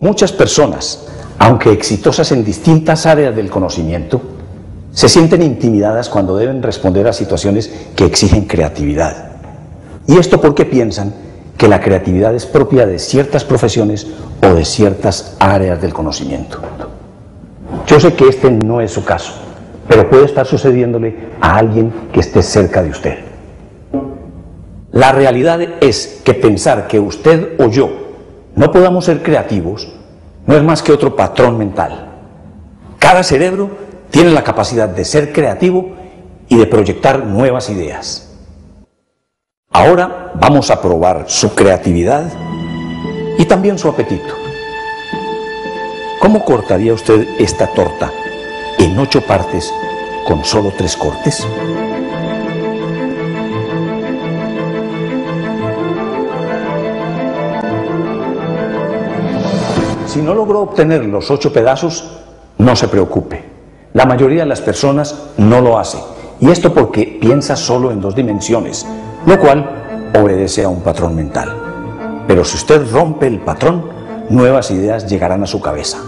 Muchas personas, aunque exitosas en distintas áreas del conocimiento, se sienten intimidadas cuando deben responder a situaciones que exigen creatividad. Y esto porque piensan que la creatividad es propia de ciertas profesiones o de ciertas áreas del conocimiento. Yo sé que este no es su caso, pero puede estar sucediéndole a alguien que esté cerca de usted. La realidad es que pensar que usted o yo no podamos ser creativos no es más que otro patrón mental. Cada cerebro tiene la capacidad de ser creativo y de proyectar nuevas ideas. Ahora vamos a probar su creatividad y también su apetito. ¿Cómo cortaría usted esta torta en ocho partes con solo tres cortes? Si no logró obtener los ocho pedazos, no se preocupe. La mayoría de las personas no lo hace. Y esto porque piensa solo en dos dimensiones, lo cual obedece a un patrón mental. Pero si usted rompe el patrón, nuevas ideas llegarán a su cabeza.